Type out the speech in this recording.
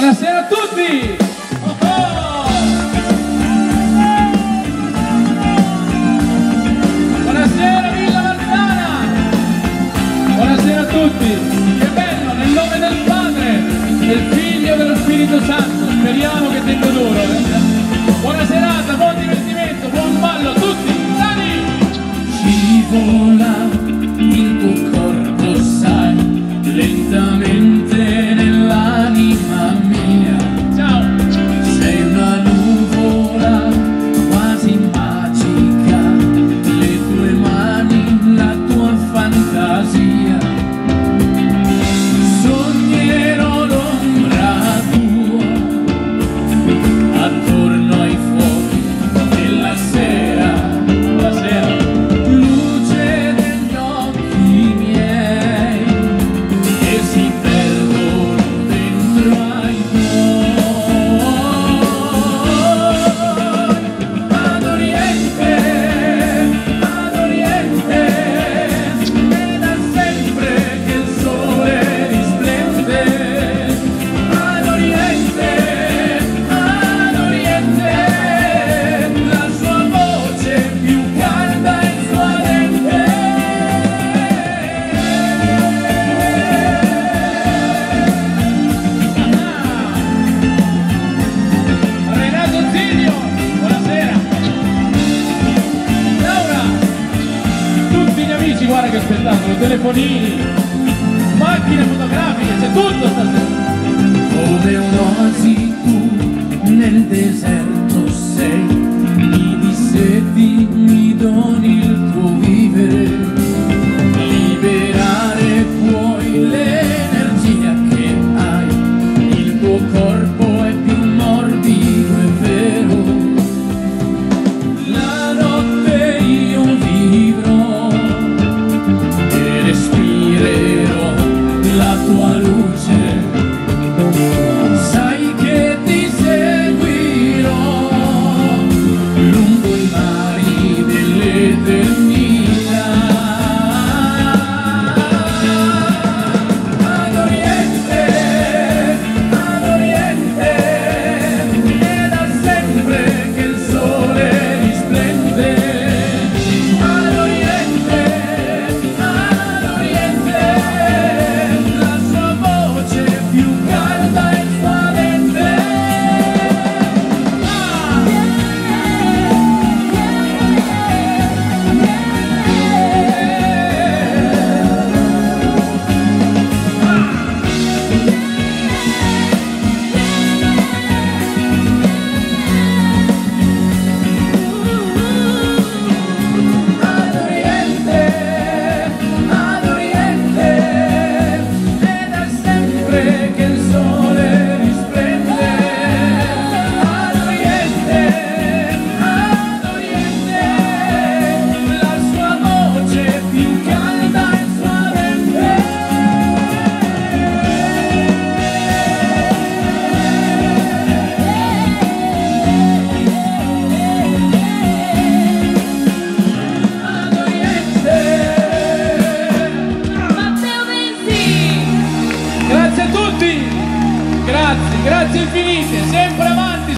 Buonasera a tutti! Buonasera Villa Marzana! Buonasera a tutti! Che bello, nel nome del Padre, del Figlio e dello Spirito Santo, speriamo che tenga duro! Eh. Buona serata, buon divertimento, buon ballo a tutti! Sali! Scivola il tuo corpo, sai, lentamente aspettando telefonini, macchine fotografiche, c'è tutto stasera. Come un'oasi tu nel deserto sei, mi dissetti, mi doni Grazie infinite, sempre avanti.